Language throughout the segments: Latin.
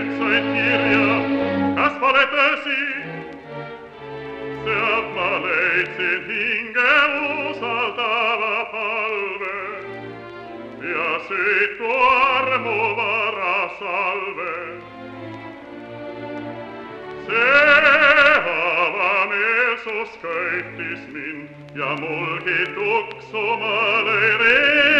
senza etiria si, Se abmalezin hingeus altava palve via si tu armo vara salve Se Jeesus köitis min ja mulgit tuksumale reis.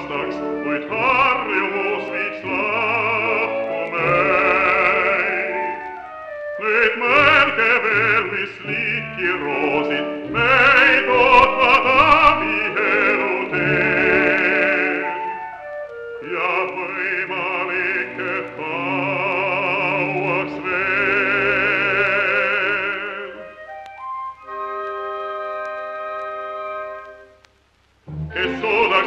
vorstags, oit harreos vit slap o mei. Et merke velis lit rosit, mei dot vadavi. Ja vei malike pauax vel. Que sodax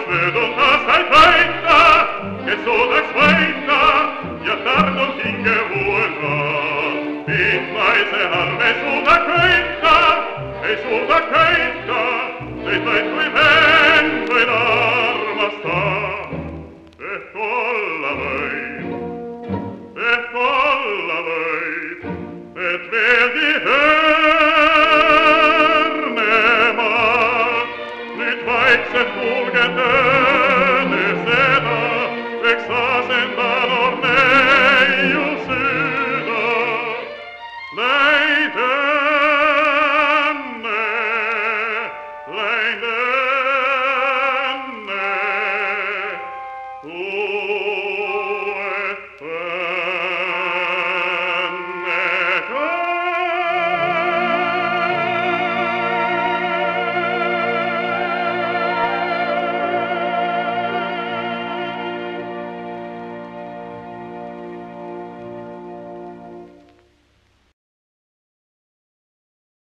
Netze fugen